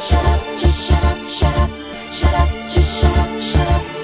Shut up, just shut up, shut up, shut up, just shut up, shut up,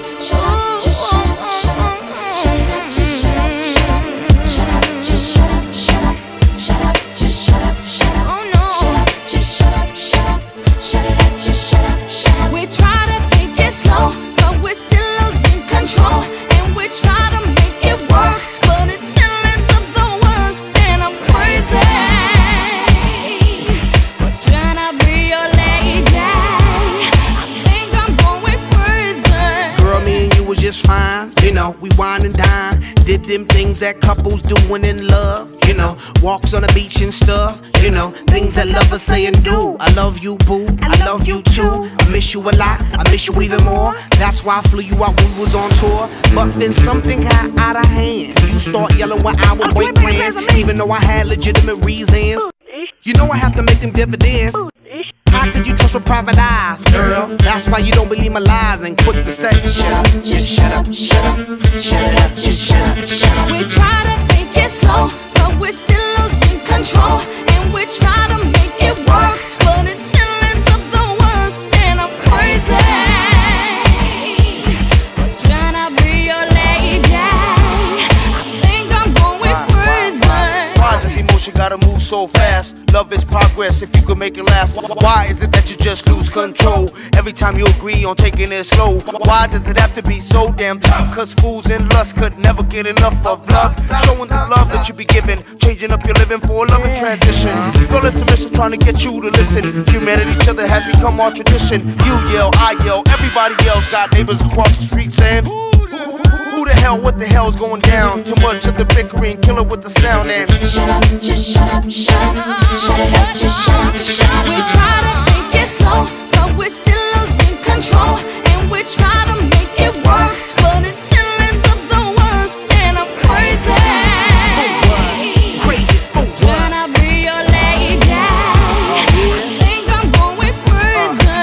just fine. You know, we wine and dine. Did them things that couples doing in love. You know, walks on the beach and stuff. You know, things that lovers say and do. I love you, boo. I love you too. I miss you a lot. I miss you even more. That's why I flew you out when we was on tour. But then something got out of hand. You start yelling when I would break plans, even though I had legitimate reasons. You know I have to make them dividends. How could you trust with private eyes, girl? That's why you don't believe my lies and quick to say, shut up, just shut up, shut up, shut it up, just shut up, shut up. We try to take it slow, but we're still losing control. And we try to make it work, but it still ends up the worst. And I'm crazy for trying to be your lady. I think I'm going crazy. Why does emotion gotta move so fast? Love is progress if you could make it last. Why is it that you just lose control every time you agree on taking it slow? Why does it have to be so damn tough? Cause fools and lust could never get enough of love. Showing the love that you be giving, changing up your living for a loving transition. Girl, it's a mission trying to get you to listen. Humanity, each other has become our tradition. You yell, I yell, everybody yells. Got neighbors across the street saying, hell, what the hell's going down? Too much of the bickering, kill it with the sound and Shut up, just shut up, shut up, shut up, just shut up, shut up. We try to take it slow, but we're still losing control. And we try to make it work, but it still ends up the worst. And I'm crazy. Crazy, oh Trying to be your lady. I think I'm going crazy.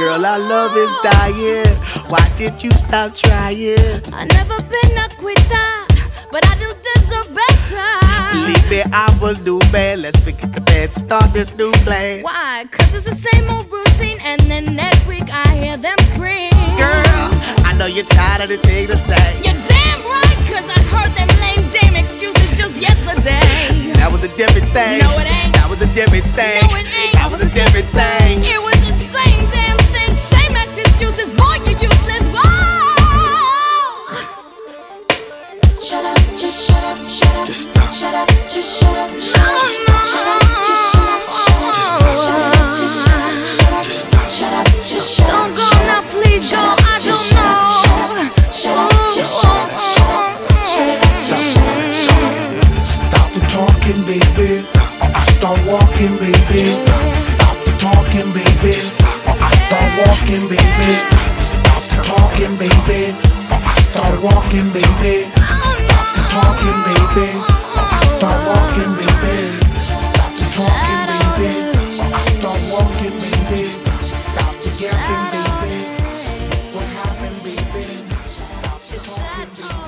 Girl, our love is dying. Why did you stop trying? I've never been a quitter, but I do deserve better. Believe me, I will do bad. Let's forget the bad, start this new plan. Why? Cause it's the same old routine, and then next week I hear them scream. Girl, I know you're tired of the thing to say. You're damn right, cause I heard them lame dame excuses just yesterday. That was a different thing. No, it ain't. That was a different thing. No, it ain't. That was a different thing. It was the same up, shut up, Just stop. shut up, just shut up, shut up, No, shut up, just shut up, shut up, just shut up, shut up, shut up, just shut up, Don't go shut now, up, please go. shut up, I just don't shut up, know. Shut up, just shut up, shut up, shut it up, just shut up, shut up. Stop the talking, baby, or I start walking, baby. Stop the talking, baby, or I start walking, baby. Stop the talking, baby, or I start walking, baby baby. Start walking, baby. Stop talking, baby. Start walking, baby. Stop baby. What happened, baby? Stop talking, baby.